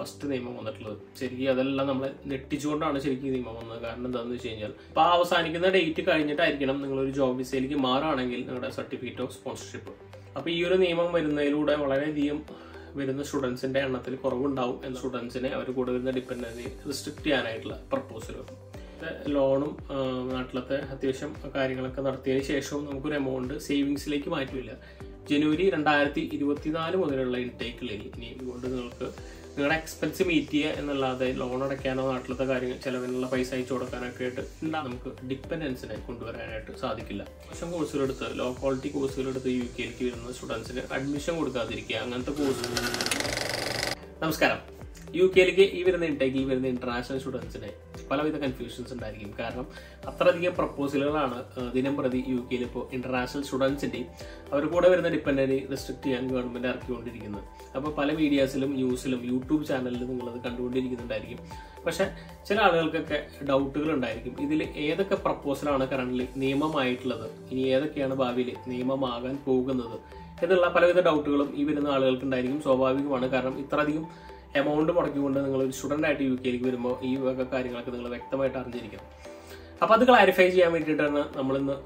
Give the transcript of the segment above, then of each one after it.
First നിയമം വന്നിട്ടുള്ളത്. ശരിക്കും അതെല്ലാം നമ്മൾ ഞെട്ടിച്ചുകൊണ്ടാണ് ശരിക്കും ഈ നിയമം വന്നത്. കാരണം എന്താണെന്ന് വെച്ച് കഴിഞ്ഞാൽ അപ്പോൾ അവസാനിക്കുന്ന ഡേറ്റ് കഴിഞ്ഞിട്ടായിരിക്കണം ഒരു ജോബ് വിസയിലേക്ക് മാറുകയാണെങ്കിൽ നിങ്ങളുടെ സർട്ടിഫിക്കറ്റ് ഓഫ് സ്പോൺസർഷിപ്പ് അപ്പൊ ഈ ഒരു നിയമം വരുന്നതിലൂടെ വളരെയധികം വരുന്ന സ്റ്റുഡൻസിന്റെ എണ്ണത്തിൽ കുറവുണ്ടാവും എന്ന സ്റ്റുഡൻസിനെ അവർ കൂടെ വരുന്ന ഡിപ്പെൻഡൻസി റിസ്ട്രിക്ട് ചെയ്യാനായിട്ടുള്ള പ്രപ്പോസൽ ലോണും നാട്ടിലത്തെ അത്യാവശ്യം കാര്യങ്ങളൊക്കെ നടത്തിയതിന് ശേഷവും നമുക്കൊരു എമൗണ്ട് സേവിങ്സിലേക്ക് മാറ്റില്ല ജനുവരി രണ്ടായിരത്തി ഇരുപത്തിനാല് മുതലുള്ള ഇൻടേക്കിലേക്ക് ഇനി ഇതുകൊണ്ട് നിങ്ങൾക്ക് നിങ്ങളുടെ എക്സ്പെൻസ് മീറ്റ് ചെയ്യുക എന്നല്ലാതെ ലോൺ അടയ്ക്കാനോ നാട്ടിലത്തെ കാര്യങ്ങൾ ചിലവിനുള്ള പൈസ അയച്ചു കൊടുക്കാനൊക്കെ ആയിട്ട് ഉണ്ടാ- നമുക്ക് ഡിപ്പെൻഡൻസിനെ കൊണ്ടുവരാനായിട്ട് സാധിക്കില്ല. മോശം കോഴ്സുകളെടുത്ത് ലോ ക്വാളിറ്റി കോഴ്സുകളെടുത്ത് യു കെയിലേക്ക് വരുന്ന സ്റ്റുഡൻസിന് അഡ്മിഷൻ കൊടുക്കാതിരിക്കുക. അങ്ങനത്തെ കോഴ്സുകൾ നമസ്കാരം. യു കെയിലേക്ക് ഈ വരുന്ന ഇൻടേക്ക് ഈ വരുന്ന ഇന്റർനാഷണൽ സ്റ്റുഡൻസിന് പലവിധ കൺഫ്യൂഷൻസ് ഉണ്ടായിരിക്കും. കാരണം അത്രയധികം പ്രപ്പോസലുകളാണ് ദിനം പ്രതി യു കെയിൽ ഇപ്പോൾ ഇന്റർനാഷണൽ സ്റ്റുഡൻസിന്റെയും അവർ കൂടെ വരുന്ന ഡിപ്പെൻഡന്റ് റെസ്ട്രിക്ട് ചെയ്യാൻ ഗവൺമെന്റ് ഇറക്കിക്കൊണ്ടിരിക്കുന്നത്. അപ്പോൾ പല മീഡിയാസിലും ന്യൂസിലും യൂട്യൂബ് ചാനലിലും നിങ്ങളത് കണ്ടുകൊണ്ടിരിക്കുന്നുണ്ടായിരിക്കും. പക്ഷെ ചില ആളുകൾക്കൊക്കെ ഡൗട്ടുകൾ ഉണ്ടായിരിക്കും ഇതിൽ ഏതൊക്കെ പ്രപ്പോസലാണ് കറണ്ട്ലി നിയമമായിട്ടുള്ളത്? ഇനി ഏതൊക്കെയാണ് ഭാവിയിൽ നിയമമാകാൻ പോകുന്നത്? എന്നുള്ള പലവിധ ഡൗട്ടുകളും ഈ വരുന്ന ആളുകൾക്ക് ഉണ്ടായിരിക്കും സ്വാഭാവികമാണ്. കാരണം ഇത്രയധികം എമൗണ്ട് മുടക്കിക്കൊണ്ട് നിങ്ങൾ ഒരു സ്റ്റുഡന്റ് ആയിട്ട് യു കെയിലേക്ക് വരുമ്പോൾ ഈ വക കാര്യങ്ങളൊക്കെ നിങ്ങൾ വ്യക്തമായിട്ട് അറിഞ്ഞിരിക്കണം. അപ്പോൾ അത് ക്ലാരിഫൈ ചെയ്യാൻ വേണ്ടിയിട്ടാണ് നമ്മളിന്ന്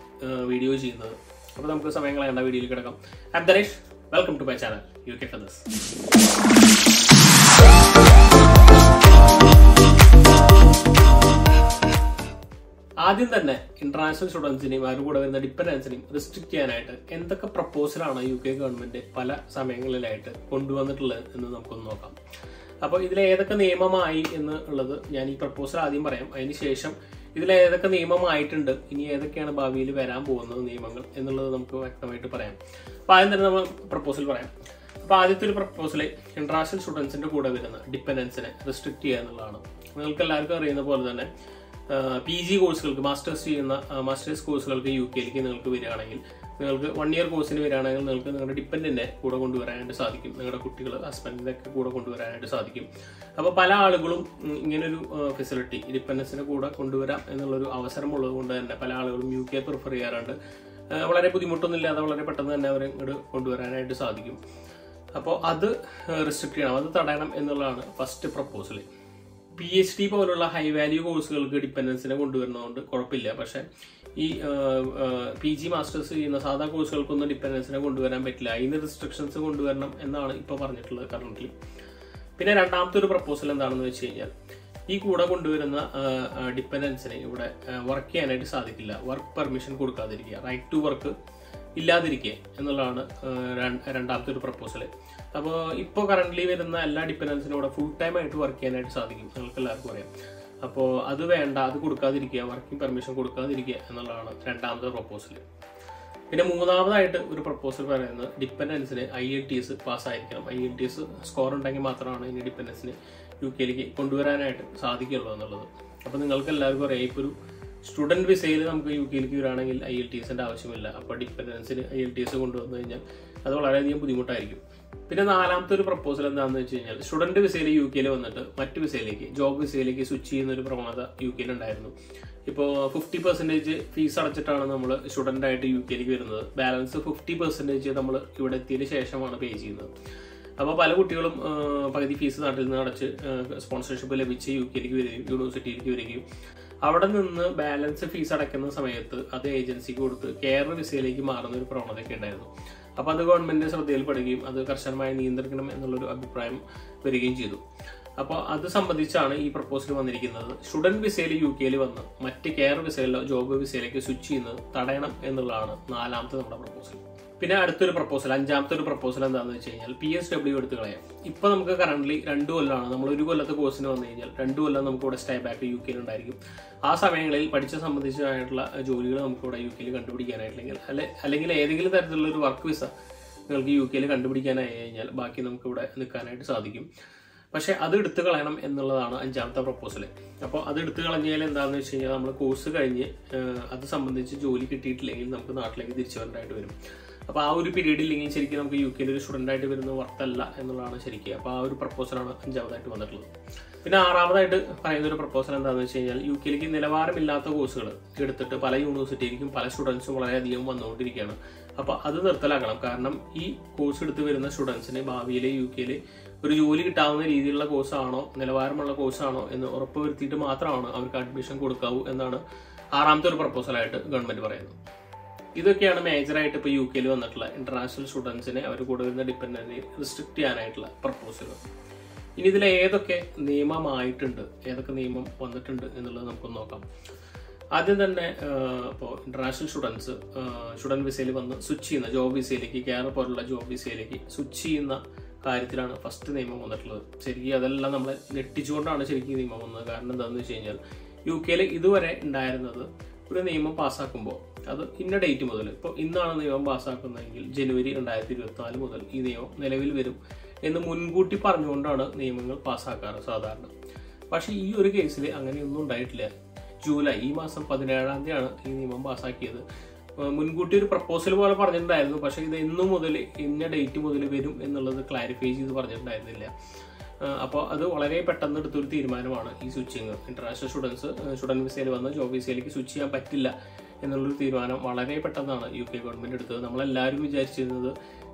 വീഡിയോ ചെയ്യുന്നത്. അപ്പോൾ നമുക്ക് സമയം കളയേണ്ട വീഡിയോയിൽ കിടക്കാം. അബ്ദനേഷ് welcome to my channel U K ഫെദസ് ആദ്യം തന്നെ ഇന്റർനാഷണൽ സ്റ്റുഡൻസിനെയും അവരുടെ കൂടെ വരുന്ന ഡിപ്പെൻഡൻസിനെയും റിസ്ട്രിക്ട് ചെയ്യാനായിട്ട് എന്തൊക്കെ പ്രപ്പോസലാണ് യു കെ ഗവൺമെന്റ് പല സമയങ്ങളിലായിട്ട് കൊണ്ടുവന്നിട്ടുള്ളത് എന്ന് നമുക്കൊന്ന് നോക്കാം. അപ്പോൾ ഇതിൽ ഏതൊക്കെ നിയമമായി എന്ന് ഉള്ളത് ഞാൻ ഈ പ്രപ്പോസൽ ആദ്യം പറയാം. അതിനുശേഷം ഇതിലെ ഏതൊക്കെ നിയമമായിട്ടുണ്ട് ഇനി ഏതൊക്കെയാണ് ഭാവിയിൽ വരാൻ പോകുന്നത് നിയമങ്ങൾ എന്നുള്ളത് നമുക്ക് വ്യക്തമായിട്ട് പറയാം. അപ്പോൾ ആദ്യം തന്നെ നമ്മൾ പ്രപ്പോസൽ പറയാം. അപ്പോൾ ആദ്യത്തെ ഒരു പ്രപ്പോസൽ ഇന്റർനാഷണൽ സ്റ്റുഡൻസിന്റെ കൂടെ വരുന്ന ഡിപ്പെൻഡൻസിനെ റിസ്ട്രിക്ട് ചെയ്യുക എന്നുള്ളതാണ്. നിങ്ങൾക്ക് എല്ലാവർക്കും അറിയുന്ന പോലെ തന്നെ പി ജി കോഴ്സുകൾക്ക് മാസ്റ്റേഴ്സ് ചെയ്യുന്ന മാസ്റ്റേഴ്സ് കോഴ്സുകൾക്ക് യു കെയിലേക്ക് നിങ്ങൾക്ക് വരികയാണെങ്കിൽ നിങ്ങൾക്ക് വൺ ഇയർ കോഴ്സിന് വരികയാണെങ്കിൽ നിങ്ങൾക്ക് നിങ്ങളുടെ ഡിപ്പെൻഡിനെ കൂടെ കൊണ്ടുവരാനായിട്ട് സാധിക്കും. നിങ്ങളുടെ കുട്ടികൾ ഹസ്ബൻഡിനെ ഒക്കെ കൂടെ കൊണ്ടുവരാനായിട്ട് സാധിക്കും. അപ്പോൾ പല ആളുകളും ഇങ്ങനൊരു ഫെസിലിറ്റി ഡിപ്പെൻഡൻസിനെ കൂടെ കൊണ്ടുവരാം എന്നുള്ളൊരു അവസരമുള്ളത് കൊണ്ട് തന്നെ പല ആളുകളും യു കെ പ്രിഫർ ചെയ്യാറുണ്ട്. വളരെ ബുദ്ധിമുട്ടൊന്നുമില്ലാതെ വളരെ പെട്ടെന്ന് തന്നെ അവരെ ഇങ്ങോട്ട് കൊണ്ടുവരാനായിട്ട് സാധിക്കും. അപ്പോൾ അത് റിസ്ട്രിക്ട് ചെയ്യണം. അത് തടയണം എന്നുള്ളതാണ് first proposal P H D പോലുള്ള ഹൈ വാല്യൂ കോഴ്സുകൾക്ക് ഡിപ്പെൻഡൻസിനെ കൊണ്ടുവരുന്നതുകൊണ്ട് കുഴപ്പമില്ല. പക്ഷെ ഈ പി ജി മാസ്റ്റേഴ്സ് ചെയ്യുന്ന സാധാ കോഴ്സുകൾക്കൊന്നും ഡിപ്പെൻഡൻസിനെ കൊണ്ടുവരാൻ പറ്റില്ല. അതിന് റെസ്ട്രിക്ഷൻസ് കൊണ്ടുവരണം എന്നാണ് ഇപ്പോൾ പറഞ്ഞിട്ടുള്ളത് കറന്റ് പിന്നെ രണ്ടാമത്തെ ഒരു പ്രപ്പോസൽ എന്താണെന്ന് വെച്ച് കഴിഞ്ഞാൽ ഈ കൂടെ കൊണ്ടുവരുന്ന ഡിപ്പെൻഡൻസിനെ ഇവിടെ വർക്ക് ചെയ്യാനായിട്ട് സാധിക്കില്ല. വർക്ക് പെർമിഷൻ കൊടുക്കാതിരിക്കുക. റൈറ്റ് ടു വർക്ക് ഇല്ലാതിരിക്കുക എന്നുള്ളതാണ് രണ്ടാമത്തെ ഒരു പ്രപ്പോസൽ അപ്പോൾ ഇപ്പോൾ കറന്റ്ലി വരുന്ന എല്ലാ ഡിപ്പെൻഡൻസിനും കൂടെ ഫുൾ ടൈം ആയിട്ട് വർക്ക് ചെയ്യാനായിട്ട് സാധിക്കും. നിങ്ങൾക്ക് എല്ലാവർക്കും അറിയാം. അപ്പോൾ അത് വേണ്ട അത് കൊടുക്കാതിരിക്കുക വർക്കിംഗ് പെർമിഷൻ കൊടുക്കാതിരിക്കുക എന്നുള്ളതാണ് രണ്ടാമത്തെ പ്രപ്പോസൽ പിന്നെ മൂന്നാമതായിട്ട് ഒരു പ്രപ്പോസൽ പറയുന്നത് ഡിപ്പെൻഡൻസിന് I L T S പാസ്സായിരിക്കണം I L T S score ഉണ്ടെങ്കിൽ മാത്രമാണ് ഇനി ഡിപ്പെൻഡൻസിന് യു കെയിലേക്ക് കൊണ്ടുവരാനായിട്ട് സാധിക്കുള്ളൂ എന്നുള്ളത്. അപ്പോൾ നിങ്ങൾക്ക് എല്ലാവർക്കും അറിയാം ഇപ്പോൾ ഒരു സ്റ്റുഡന്റ് വിസയിൽ നമുക്ക് യു കെയിലേക്ക് വരാണെങ്കിൽ ഐ എൽ ടി എസിന്റെ ആവശ്യമില്ല. അപ്പോൾ ഡിപ്പെൻഡൻസിന് ഐ എൽ ടി എസ് കൊണ്ടുവന്നു കഴിഞ്ഞാൽ അത് വളരെയധികം ബുദ്ധിമുട്ടായിരിക്കും. പിന്നെ നാലാമത്തെ ഒരു പ്രപ്പോസൽ എന്താണെന്ന് വെച്ച് കഴിഞ്ഞാൽ സ്റ്റുഡന്റ് വിസയിൽ യു കെയിൽ വന്നിട്ട് മറ്റു വിസയിലേക്ക് ജോബ് വിസയിലേക്ക് സ്വിച്ച് ചെയ്യുന്ന ഒരു പ്രവണത യു കെയിൽ ഉണ്ടായിരുന്നു. ഇപ്പോൾ ഫിഫ്റ്റി പെർസെന്റേജ് ഫീസ് അടച്ചിട്ടാണ് നമ്മൾ സ്റ്റുഡന്റ് ആയിട്ട് യു കെയിലേക്ക് വരുന്നത്. ബാലൻസ് ഫിഫ്റ്റി പെർസെന്റേജ് നമ്മൾ ഇവിടെ എത്തിയതിന് ശേഷമാണ് പേ ചെയ്യുന്നത്. അപ്പോൾ പല കുട്ടികളും പകുതി ഫീസ് നാട്ടിൽ നിന്ന് അടച്ച് സ്പോൺസർഷിപ്പ് ലഭിച്ച് യു കെയിലേക്ക് വരികയും യൂണിവേഴ്സിറ്റിയിലേക്ക് വരികയും. അവിടെ നിന്ന് ബാലൻസ് ഫീസ് അടയ്ക്കുന്ന സമയത്ത് അത് ഏജൻസിക്ക് കൊടുത്ത് കെയർ വിസയിലേക്ക് മാറുന്ന ഒരു പ്രവണതയൊക്കെ ഉണ്ടായിരുന്നു. അപ്പോൾ അത് ഗവൺമെന്റിന്റെ ശ്രദ്ധയിൽപ്പെടുകയും അത് കർശനമായി നിയന്ത്രിക്കണം എന്നുള്ളൊരു അഭിപ്രായം വരികയും ചെയ്തു. അപ്പോൾ അത് സംബന്ധിച്ചാണ് ഈ പ്രപ്പോസൽ വന്നിരിക്കുന്നത്. സ്റ്റുഡന്റ് വിസയിൽ യു കെയിൽ വന്ന് മറ്റ് കെയർ വിസയിലോ ജോബ് വിസയിലേക്ക് സ്വിച്ച് ചെയ്യുന്നത് തടയണം എന്നുള്ളതാണ് നാലാമത്തെ നമ്മുടെ പ്രപ്പോസൽ പിന്നെ അടുത്തൊരു പ്രപ്പോസൽ അഞ്ചാമത്തെ ഒരു പ്രപ്പോസൽ എന്താണെന്ന് വെച്ച് കഴിഞ്ഞാൽ പി എസ് ഡബ്ല്യു എടുത്ത് കളയാം. ഇപ്പൊ നമുക്ക് കറണ്ട്ലി രണ്ട് കൊല്ലമാണ് നമ്മൾ ഒരു കൊല്ലത്തെ കോഴ്സിന് വന്നു കഴിഞ്ഞാൽ രണ്ട് കൊല്ലം നമുക്ക് ഇവിടെ സ്റ്റേ ബാക്ക് യു കെയിൽ ഉണ്ടായിരിക്കും. ആ സമയങ്ങളിൽ പഠിച്ച സംബന്ധിച്ചായിട്ടുള്ള ജോലികൾ നമുക്ക് ഇവിടെ യു കെയിൽ കണ്ടുപിടിക്കാനായിട്ടില്ലെങ്കിൽ അല്ലെ അല്ലെങ്കിൽ ഏതെങ്കിലും തരത്തിലുള്ള ഒരു വർക്ക് വിസ നിങ്ങൾക്ക് യു കെയിൽ കണ്ടുപിടിക്കാനായി കഴിഞ്ഞാൽ ബാക്കി നമുക്ക് ഇവിടെ നിൽക്കാനായിട്ട് സാധിക്കും. പക്ഷെ അത് എടുത്തു കളയണം എന്നുള്ളതാണ് അഞ്ചാമത്തെ പ്രപ്പോസൽ അപ്പോൾ അത് എടുത്തു കളഞ്ഞാൽ എന്താണെന്ന് വെച്ച് കഴിഞ്ഞാൽ നമ്മൾ കോഴ്സ് കഴിഞ്ഞ് അത് സംബന്ധിച്ച് ജോലി കിട്ടിയിട്ടില്ലെങ്കിൽ നമുക്ക് നാട്ടിലേക്ക് തിരിച്ചു വരേണ്ടതായിട്ട് വരും. അപ്പോൾ ആ ഒരു പീരീഡ് ഇല്ലെങ്കിൽ ശരിക്കും നമുക്ക് യു കെയിൽ ഒരു സ്റ്റുഡന്റ് ആയിട്ട് വരുന്ന വർത്തല്ല എന്നുള്ളതാണ് ശരിക്കും. അപ്പോൾ ആ ഒരു പ്രപ്പോസലാണ് അഞ്ചാമതായിട്ട് വന്നിട്ടുള്ളത്. പിന്നെ ആറാമതായിട്ട് പറയുന്ന ഒരു പ്രപ്പോസൽ എന്താണെന്ന് വെച്ച് കഴിഞ്ഞാൽ യു കെയിലേക്ക് നിലവാരമില്ലാത്ത കോഴ്സുകൾ എടുത്തിട്ട് പല യൂണിവേഴ്സിറ്റിയിലേക്കും പല സ്റ്റുഡൻസും വളരെയധികം വന്നുകൊണ്ടിരിക്കുകയാണ്. അപ്പോൾ അത് നിർത്തലാക്കണം. കാരണം ഈ കോഴ്സ് എടുത്ത് വരുന്ന സ്റ്റുഡൻസിന് ഭാവിയിലെ യു കെയിൽ ഒരു ജോലി കിട്ടാവുന്ന രീതിയിലുള്ള കോഴ്സാണോ നിലവാരമുള്ള കോഴ്സാണോ എന്ന് ഉറപ്പുവരുത്തിയിട്ട് മാത്രമാണ് അവർക്ക് അഡ്മിഷൻ കൊടുക്കാവൂ എന്നാണ് ആറാമത്തെ ഒരു പ്രപ്പോസലായിട്ട് ഗവൺമെന്റ് പറയുന്നത്. ഇതൊക്കെയാണ് മേജറായിട്ട് ഇപ്പോൾ യു കെയിൽ വന്നിട്ടുള്ള ഇന്റർനാഷണൽ സ്റ്റുഡൻസിനെ അവർ കൂടെ വരുന്ന ഡിപ്പെൻഡന്റിനെ റിസ്ട്രിക്ട് ചെയ്യാനായിട്ടുള്ള പ്രപ്പോസലുകൾ ഇനി ഇതിൽ ഏതൊക്കെ നിയമമായിട്ടുണ്ട് ഏതൊക്കെ നിയമം വന്നിട്ടുണ്ട് എന്നുള്ളത് നമുക്കൊന്ന് നോക്കാം. ആദ്യം തന്നെ ഇപ്പോൾ ഇന്റർനാഷണൽ സ്റ്റുഡൻസ് സ്റ്റുഡന്റ് വിസയിൽ വന്ന് സ്വിച്ച് ചെയ്യുന്ന ജോബ് വിസയിലേക്ക് കേരള പോലുള്ള ജോബ് വിസയിലേക്ക് സ്വിച്ച് ചെയ്യുന്ന കാര്യത്തിലാണ് ഫസ്റ്റ് നിയമം വന്നിട്ടുള്ളത്. ശരിക്കും അതെല്ലാം നമ്മൾ ഞെട്ടിച്ചുകൊണ്ടാണ് ശരിക്കും നിയമം വന്നത്. കാരണം എന്താണെന്ന് വെച്ച് കഴിഞ്ഞാൽ യു കെയിൽ ഇതുവരെ ഉണ്ടായിരുന്നത് ഒരു നിയമം പാസ്സാക്കുമ്പോൾ അത് ഇന്ന ഡേറ്റ് മുതൽ ഇപ്പോൾ ഇന്നാണ് നിയമം പാസ്സാക്കുന്നതെങ്കിൽ ജനുവരി രണ്ടായിരത്തി ഇരുപത്തിനാല് മുതൽ ഈ നിയമം നിലവിൽ വരും എന്ന് മുൻകൂട്ടി പറഞ്ഞുകൊണ്ടാണ് നിയമങ്ങൾ പാസ്സാക്കാറ് സാധാരണ. പക്ഷേ ഈ ഒരു കേസിൽ അങ്ങനെയൊന്നും ഉണ്ടായിട്ടില്ല. ജൂലൈ ഈ മാസം പതിനേഴാം തീയതിയാണ് ഈ നിയമം പാസ്സാക്കിയത്. മുൻകൂട്ടി ഒരു പ്രപ്പോസൽ പോലെ പറഞ്ഞിട്ടുണ്ടായിരുന്നു. പക്ഷേ ഇത് ഇന്നു മുതൽ ഇന്ന ഡേറ്റ് മുതൽ വരും എന്നുള്ളത് ക്ലാരിഫൈ ചെയ്ത് പറഞ്ഞിട്ടുണ്ടായിരുന്നില്ല. അപ്പോൾ അത് വളരെ പെട്ടെന്ന് എടുത്തൊരു തീരുമാനമാണ് ഈ സ്വിച്ചിങ് ഇന്റർനാഷണൽ സ്റ്റുഡൻസ് സ്റ്റുഡന്റ് വിസയിൽ വന്ന് ജോബ് വിസയിലേക്ക് സ്വിച്ച് ചെയ്യാൻ പറ്റില്ല എന്നുള്ളൊരു തീരുമാനം വളരെ പെട്ടെന്നാണ് യു കെ ഗവൺമെന്റ് എടുത്തത്. നമ്മളെല്ലാവരും വിചാരിച്ചിരുന്നത്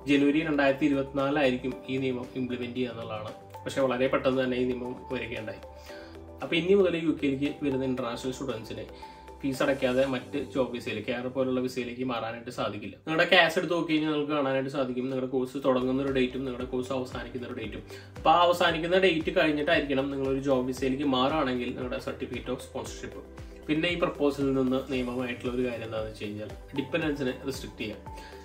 ജനുവരി രണ്ടായിരത്തി ഇരുപത്തിനാലായിരിക്കും ഈ നിയമം ഇംപ്ലിമെന്റ് ചെയ്യുക എന്നുള്ളതാണ്. പക്ഷേ വളരെ പെട്ടെന്ന് തന്നെ ഈ നിയമം വരികയുണ്ടായി. അപ്പോൾ ഇനി മുതൽ യു കെയിലേക്ക് വരുന്ന ഇന്റർനാഷണൽ സ്റ്റുഡൻസിന് ഫീസ് അടയ്ക്കാതെ മറ്റ് ജോബ് വിസയിലേക്ക് കേരള പോലുള്ള വിസയിലേക്ക് മാറാനായിട്ട് സാധിക്കില്ല. നിങ്ങളുടെ ക്യാഷ് എടുത്ത് നോക്കി കഴിഞ്ഞാൽ നിങ്ങൾക്ക് കാണാനായിട്ട് സാധിക്കും. നിങ്ങളുടെ കോഴ്സ് തുടങ്ങുന്ന ഒരു ഡേറ്റും നിങ്ങളുടെ കോഴ്സ് അവസാനിക്കുന്ന ഒരു ഡേറ്റും അപ്പോൾ ആ അവസാനിക്കുന്ന ഡേറ്റ് കഴിഞ്ഞിട്ടായിരിക്കണം നിങ്ങൾ ഒരു ജോബ് വിസയിലേക്ക് മാറുകയാണെങ്കിൽ നിങ്ങളുടെ സർട്ടിഫിക്കറ്റ് ഓഫ് സ്പോൺസർഷിപ്പ് പിന്നെ ഈ പ്രപ്പോസലിൽ നിന്ന് നിയമമായിട്ടുള്ള ഒരു കാര്യം എന്താണെന്ന് വെച്ച് കഴിഞ്ഞാൽ ഡിപ്പെൻഡൻസിനെ റെസ്ട്രിക്ട് ചെയ്യാം.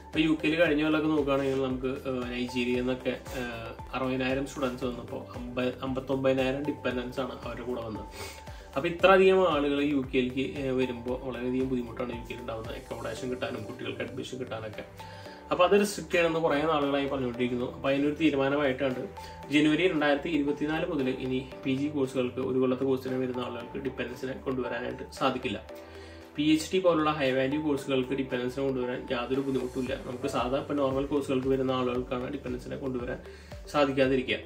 ഇപ്പോൾ യു കെയിൽ കഴിഞ്ഞ കൊല്ലമൊക്കെ നോക്കുകയാണെങ്കിൽ നമുക്ക് നൈജീരിയ എന്നൊക്കെ അറുപതിനായിരം സ്റ്റുഡൻസ് വന്നപ്പോൾ അമ്പത് അമ്പത്തൊമ്പതിനായിരം ഡിപ്പെൻഡൻസ് ആണ് അവരുടെ കൂടെ വന്നത്. അപ്പോൾ ഇത്രയധികം ആളുകൾ യു കെയിലേക്ക് വരുമ്പോൾ വളരെയധികം ബുദ്ധിമുട്ടാണ് യു കെയിൽ ഉണ്ടാകുന്നത് അക്കോമഡേഷൻ കിട്ടാനും കുട്ടികൾക്ക് അഡ്മിഷൻ കിട്ടാനൊക്കെ. അപ്പോൾ അത് റിസ്ട്രിക്ട് ചെയ്യണമെന്ന് കുറേ നാളുകളായി പറഞ്ഞുകൊണ്ടിരിക്കുന്നു. അപ്പോൾ അതിനൊരു തീരുമാനമായിട്ടാണ് ജനുവരി രണ്ടായിരത്തി ഇരുപത്തിനാല് മുതൽ ഇനി പി ജി കോഴ്സുകൾക്ക് ഒരു കൊല്ലത്തെ കോഴ്സിന് വരുന്ന ആളുകൾക്ക് ഡിപ്പെൻഡൻസിനെ കൊണ്ടുവരാനായിട്ട് സാധിക്കില്ല. പി എച്ച് ഡി പോലുള്ള ഹൈ വാല്യൂ കോഴ്സുകൾക്ക് ഡിപ്പെൻഡൻസിനെ കൊണ്ടുവരാൻ യാതൊരു ബുദ്ധിമുട്ടില്ല നമുക്ക് സാധാരണ ഇപ്പോൾ നോർമൽ കോഴ്സുകൾക്ക് വരുന്ന ആളുകൾക്കാണ് ഡിപ്പെൻഡൻസിനെ കൊണ്ടുവരാൻ സാധിക്കാതിരിക്കുക.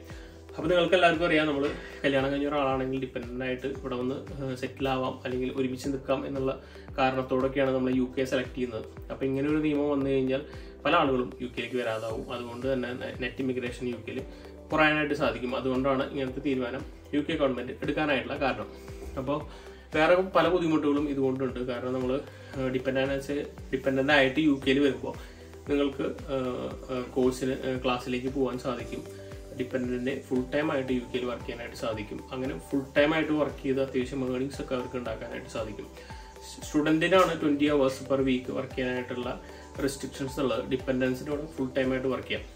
അപ്പോൾ നിങ്ങൾക്ക് എല്ലാവർക്കും അറിയാം നമ്മൾ കല്യാണം കഴിഞ്ഞ ഒരാളാണെങ്കിൽ ഡിപ്പെൻഡന്റ് ആയിട്ട് ഇവിടെ വന്ന് സെറ്റിൽ ആവാം അല്ലെങ്കിൽ ഒരുമിച്ച് നിൽക്കാം എന്നുള്ള കാരണത്തോടൊക്കെയാണ് നമ്മൾ യു കെ സെലക്ട് ചെയ്യുന്നത്. അപ്പോൾ ഇങ്ങനെ ഒരു നിയമം വന്നു കഴിഞ്ഞാൽ പല ആളുകളും യു കെയിലേക്ക് വരാതാവും. അതുകൊണ്ട് തന്നെ നെറ്റ് ഇമിഗ്രേഷൻ യു കെയിൽ കുറയാനായിട്ട് സാധിക്കും. അതുകൊണ്ടാണ് ഇങ്ങനത്തെ തീരുമാനം യു കെ ഗവൺമെന്റ് എടുക്കാനായിട്ടുള്ള കാരണം. അപ്പോൾ വേറെ പല ബുദ്ധിമുട്ടുകളും ഇതുകൊണ്ടുണ്ട്. കാരണം നമ്മൾ ഡിപ്പെൻഡൻസ് ഡിപ്പെൻഡന്റ് ആയിട്ട് യു കെയിൽ വരുമ്പോൾ നിങ്ങൾക്ക് കോഴ്സിന് ക്ലാസ്സിലേക്ക് പോകാൻ സാധിക്കും. ഡിപ്പെൻഡന്റിന് ഫുൾ ടൈം ആയിട്ട് യു കെയിൽ വർക്ക് ചെയ്യാനായിട്ട് സാധിക്കും. അങ്ങനെ ഫുൾ ടൈം ആയിട്ട് വർക്ക് ചെയ്ത് അത്യാവശ്യം ഏർണിങ്സ് ഒക്കെ അവർക്ക് ഉണ്ടാക്കാനായിട്ട് സാധിക്കും. സ്റ്റുഡന്റിനാണ് twenty hours per week work ചെയ്യാനായിട്ടുള്ള റെസ്ട്രിക്ഷൻസ് ഉള്ളത്. ഡിപ്പെൻഡൻസിനോട് ഫുൾ ടൈം ആയിട്ട് വർക്ക് ചെയ്യാം.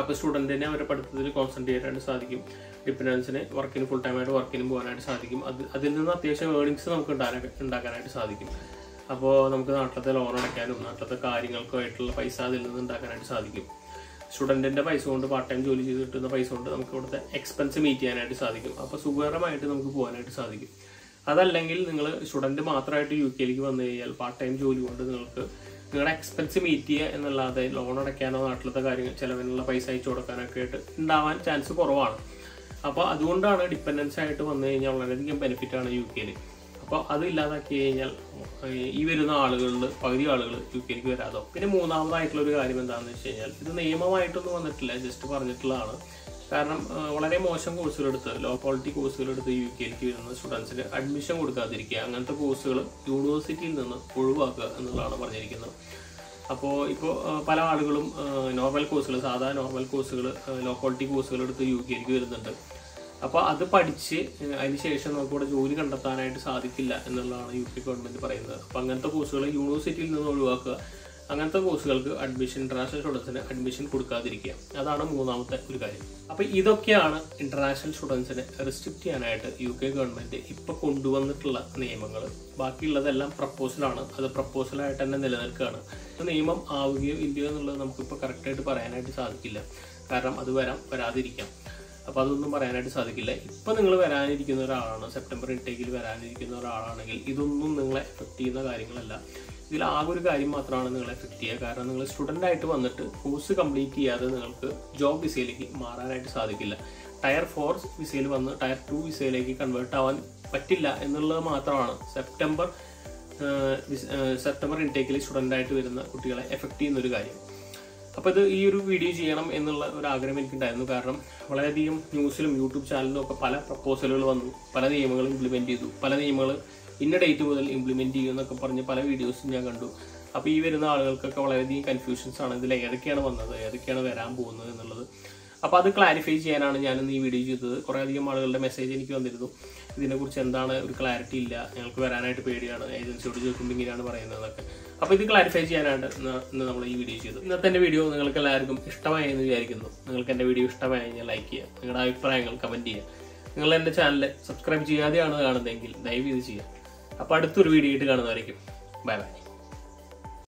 അപ്പോൾ സ്റ്റുഡന്റിനെ അവരുടെ പഠിത്തത്തിൽ കോൺസെൻട്രേറ്റ് ചെയ്യാനായിട്ട് സാധിക്കും. ഡിപ്പെൻഡൻസിന് വർക്കിന് ഫുൾ ടൈം ആയിട്ട് വർക്കിന് പോകാനായിട്ട് സാധിക്കും. അത് അതിൽ നിന്ന് അത്യാവശ്യം ഏർണിങ്സ് നമുക്ക് ഉണ്ടാക്കാനായിട്ട് സാധിക്കും. അപ്പോൾ നമുക്ക് നാട്ടിലത്തെ ലോൺ അടയ്ക്കാനും നാട്ടിലത്തെ കാര്യങ്ങൾക്കുമായിട്ടുള്ള പൈസ അതിൽ നിന്ന് ഉണ്ടാക്കാനായിട്ട് സാധിക്കും. സ്റ്റുഡന്റിന്റെ പൈസ കൊണ്ട് പാർട്ട് ടൈം ജോലി ചെയ്ത് കിട്ടുന്ന പൈസ കൊണ്ട് നമുക്ക് ഇവിടുത്തെ എക്സ്പെൻസ് മീറ്റ് ചെയ്യാനായിട്ട് സാധിക്കും. അപ്പോൾ സുഖകരമായിട്ട് നമുക്ക് പോകാനായിട്ട് സാധിക്കും. അതല്ലെങ്കിൽ നിങ്ങൾ സ്റ്റുഡന്റ് മാത്രമായിട്ട് യു കെയിലേക്ക് വന്നു കഴിഞ്ഞാൽ പാർട്ട് ടൈം ജോലി കൊണ്ട് നിങ്ങൾക്ക് നിങ്ങളുടെ എക്സ്പെൻസ് മീറ്റ് ചെയ്യുക എന്നല്ലാതെ ലോൺ അടയ്ക്കാനോ നാട്ടിലത്തെ കാര്യങ്ങൾ ചിലവിനുള്ള പൈസ അയച്ചു കൊടുക്കാനൊക്കെ ആയിട്ട് ഉണ്ടാവാൻ ചാൻസ് കുറവാണ്. അപ്പോൾ അതുകൊണ്ടാണ് ഡിപ്പെൻഡൻസ് ആയിട്ട് വന്നു കഴിഞ്ഞാൽ വളരെയധികം ബെനിഫിറ്റ് ആണ് യു കെയിൽ അപ്പോൾ അത് ഇല്ലാതാക്കി കഴിഞ്ഞാൽ ഈ വരുന്ന ആളുകളിൽ പകുതി ആളുകൾ യു കെയിലേക്ക് വരാതോ പിന്നെ മൂന്നാമതായിട്ടുള്ള ഒരു കാര്യം എന്താണെന്ന് വെച്ച് കഴിഞ്ഞാൽ ഇത് നിയമമായിട്ടൊന്നും വന്നിട്ടില്ല ജസ്റ്റ് പറഞ്ഞിട്ടുള്ളതാണ്. കാരണം വളരെ മോശം കോഴ്സുകളെടുത്ത് ലോ ക്വാളിറ്റി കോഴ്സുകളെടുത്ത് യു കെയിലേക്ക് വരുന്ന സ്റ്റുഡൻസിന് അഡ്മിഷൻ കൊടുക്കാതിരിക്കുക അങ്ങനത്തെ കോഴ്സുകൾ യൂണിവേഴ്സിറ്റിയിൽ നിന്ന് ഒഴിവാക്കുക എന്നുള്ളതാണ് പറഞ്ഞിരിക്കുന്നത്. അപ്പോൾ ഇപ്പോൾ പല ആളുകളും നോർമൽ കോഴ്സുകൾ സാധാ നോർമൽ കോഴ്സുകൾ ലോ ക്വാളിറ്റി കോഴ്സുകൾ എടുത്ത് യു കെയിലേക്ക് വരുന്നുണ്ട്. അപ്പോൾ അത് പഠിച്ച് അതിന് ശേഷം നമുക്കിവിടെ ജോലി കണ്ടെത്താനായിട്ട് സാധിക്കില്ല എന്നുള്ളതാണ് യു പി ഗവൺമെന്റ് പറയുന്നത്. അപ്പോൾ അങ്ങനത്തെ കോഴ്സുകൾ യൂണിവേഴ്സിറ്റിയിൽ നിന്ന് ഒഴിവാക്കുക. അങ്ങനത്തെ കോഴ്സുകൾക്ക് അഡ്മിഷൻ ഇന്റർനാഷണൽ സ്റ്റുഡൻസിന് അഡ്മിഷൻ കൊടുക്കാതിരിക്കുക. അതാണ് മൂന്നാമത്തെ ഒരു കാര്യം. അപ്പോൾ ഇതൊക്കെയാണ് ഇന്റർനാഷണൽ സ്റ്റുഡൻസിനെ റെസ്ട്രിക്ട് ചെയ്യാനായിട്ട് യു കെ ഗവൺമെന്റ് ഇപ്പോൾ കൊണ്ടുവന്നിട്ടുള്ള നിയമങ്ങൾ ബാക്കിയുള്ളതെല്ലാം പ്രപ്പോസലാണ് അത് പ്രപ്പോസലായിട്ട് തന്നെ നിലനിൽക്കുകയാണ്. നിയമം ആവുകയോ ഇല്ലയോ എന്നുള്ളത് നമുക്കിപ്പോൾ കറക്റ്റായിട്ട് പറയാനായിട്ട് സാധിക്കില്ല. കാരണം അത് വരാം വരാതിരിക്കാം. അപ്പോൾ അതൊന്നും പറയാനായിട്ട് സാധിക്കില്ല. ഇപ്പൊ നിങ്ങൾ വരാനിരിക്കുന്ന ഒരാളാണ് സെപ്റ്റംബർ ഇൻടേക്കിൽ വരാനിരിക്കുന്ന ഒരാളാണെങ്കിൽ ഇതൊന്നും നിങ്ങളെ എഫക്ട് ചെയ്യുന്ന കാര്യങ്ങളല്ല. ഇതിൽ ആകെ ഒരു കാര്യം മാത്രമാണ് നിങ്ങളെ എഫക്ട് ചെയ്യുക. കാരണം നിങ്ങൾ സ്റ്റുഡന്റ് ആയിട്ട് വന്നിട്ട് കോഴ്സ് കംപ്ലീറ്റ് ചെയ്യാതെ നിങ്ങൾക്ക് ജോബ് വിസയിലേക്ക് മാറാനായിട്ട് സാധിക്കില്ല. ടയർ ഫോർ വിസയിൽ വന്ന് ടയർ ടു വിസയിലേക്ക് കൺവേർട്ട് ആവാൻ പറ്റില്ല എന്നുള്ളത് മാത്രമാണ് സെപ്റ്റംബർ സെപ്റ്റംബർ ഇൻടേക്കിൽ സ്റ്റുഡന്റ് ആയിട്ട് വരുന്ന കുട്ടികളെ എഫക്ട് ചെയ്യുന്ന ഒരു കാര്യം. അപ്പോൾ ഇത് ഈ ഒരു വീഡിയോ ചെയ്യണം എന്നുള്ള ഒരു ആഗ്രഹം എനിക്കുണ്ടായിരുന്നു. കാരണം വളരെയധികം ന്യൂസിലും യൂട്യൂബ് ചാനലിലും ഒക്കെ പല പ്രപ്പോസലുകൾ വന്നു. പല നിയമങ്ങളും ഇംപ്ലിമെന്റ് ചെയ്തു. പല നിയമങ്ങൾ ഇന്ന ഡേറ്റ് മുതൽ ഇംപ്ലിമെന്റ് ചെയ്യും എന്നൊക്കെ പറഞ്ഞ് പല വീഡിയോസും ഞാൻ കണ്ടു. അപ്പോൾ ഈ വരുന്ന ആളുകൾക്കൊക്കെ വളരെയധികം കൺഫ്യൂഷൻസ് ആണ്. ഇതിൽ ഏതൊക്കെയാണ് വന്നത്? ഏതൊക്കെയാണ് വരാൻ പോകുന്നത് എന്നുള്ളത്. അപ്പോൾ അത് ക്ലാരിഫൈ ചെയ്യാനാണ് ഞാനിന്ന് ഈ വീഡിയോ ചെയ്തത്. കുറേ അധികം ആളുകളുടെ മെസ്സേജ് എനിക്ക് വന്നിരുന്നു. ഇതിനെക്കുറിച്ച് എന്താണ് ഒരു ക്ലാരിറ്റി ഇല്ല ഞങ്ങൾക്ക് വരാനായിട്ട് പേടിയാണ് ഏജൻസിയോട് ചോദിക്കുമ്പോൾ ഇങ്ങനെയാണ് പറയുന്നതൊക്കെ അപ്പോൾ ഇത് ക്ലാരിഫൈ ചെയ്യാനായിട്ട് ഇന്ന് നമ്മൾ ഈ വീഡിയോ ചെയ്തു ഇന്നത്തെ എന്റെ വീഡിയോ നിങ്ങൾക്ക് എല്ലാവർക്കും ഇഷ്ടമായി എന്ന് വിചാരിക്കുന്നു. നിങ്ങൾക്ക് എന്റെ വീഡിയോ ഇഷ്ടമായി കഴിഞ്ഞാൽ ലൈക്ക് ചെയ്യുക. നിങ്ങളുടെ അഭിപ്രായങ്ങൾ കമന്റ് ചെയ്യുക. നിങ്ങൾ എന്റെ ചാനൽ സബ്സ്ക്രൈബ് ചെയ്യാതെയാണ് കാണുന്നതെങ്കിൽ ദയവ് ഇത് ചെയ്യുക. അപ്പോൾ അടുത്തൊരു വീഡിയോ ആയിട്ട് കാണുന്നതായിരിക്കും ബൈ ബൈ